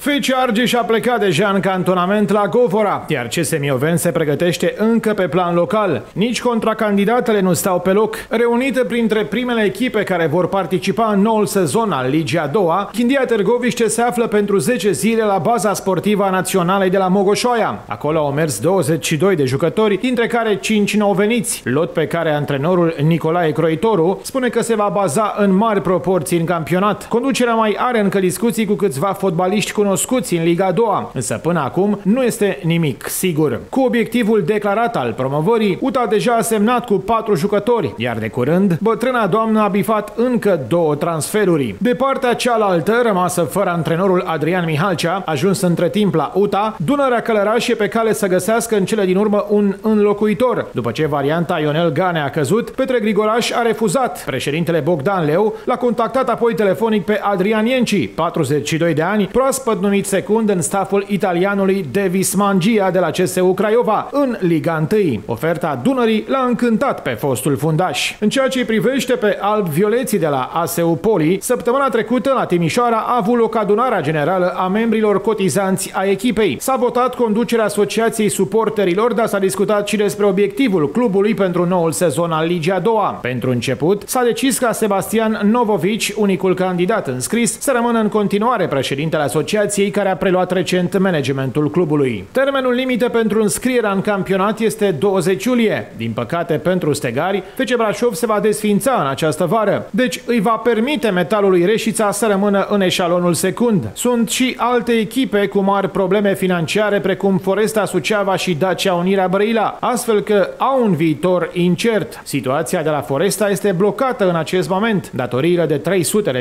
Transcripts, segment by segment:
FC Argeș a plecat deja în cantonament la Govora, iar CSM Mioven se pregătește încă pe plan local. Nici contracandidatele nu stau pe loc. Reunite printre primele echipe care vor participa în noul sezon al Ligii a doua, Chindia Târgoviște se află pentru 10 zile la baza sportivă a Naționalei de la Mogoșoaia. Acolo au mers 22 de jucători, dintre care 5 nou veniți, lot pe care antrenorul Nicolae Croitoru spune că se va baza în mari proporții în campionat. Conducerea mai are încă discuții cu câțiva fotbaliști cu cunoscuți în Liga 2, însă până acum nu este nimic sigur. Cu obiectivul declarat al promovării, UTA deja a semnat cu patru jucători, iar de curând, bătrâna doamnă a bifat încă două transferuri. De partea cealaltă, rămasă fără antrenorul Adrian Mihalcea, ajuns între timp la UTA, Dunărea Călăraș e pe cale să găsească în cele din urmă un înlocuitor. După ce varianta Ionel Gane a căzut, Petre Grigoraș a refuzat. Președintele Bogdan Leu l-a contactat apoi telefonic pe Adrian Ienci, 42 de ani, proaspăt fost numit secund în staful italianului Davis Mangia de la CSU Craiova în Liga 1. Oferta Dunării l-a încântat pe fostul fundaș. În ceea ce privește pe alb-violeții de la ASU Poli, săptămâna trecută la Timișoara a avut loc adunarea generală a membrilor cotizanți a echipei. S-a votat conducerea Asociației Suporterilor, dar s-a discutat și despre obiectivul clubului pentru noul sezon al Ligii a doua. Pentru început, s-a decis ca Sebastian Novovici, unicul candidat înscris, să rămână în continuare președintele asociației asociației care a preluat recent managementul clubului. Termenul limită pentru înscrierea în campionat este 20 iulie. Din păcate pentru stegari, FC Brașov se va desfința în această vară, deci îi va permite metalului Reșița să rămână în eșalonul secund. Sunt și alte echipe cu mari probleme financiare precum Foresta Suceava și Dacia Unirea Brăila, astfel că au un viitor incert. Situația de la Foresta este blocată în acest moment, datoriile de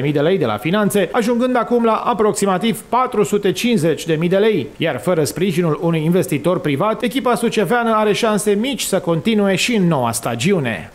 300.000 de lei de la finanțe, ajungând acum la aproximativ 4 450.000 de lei, iar fără sprijinul unui investitor privat, echipa suceveană are șanse mici să continue și în noua stagiune.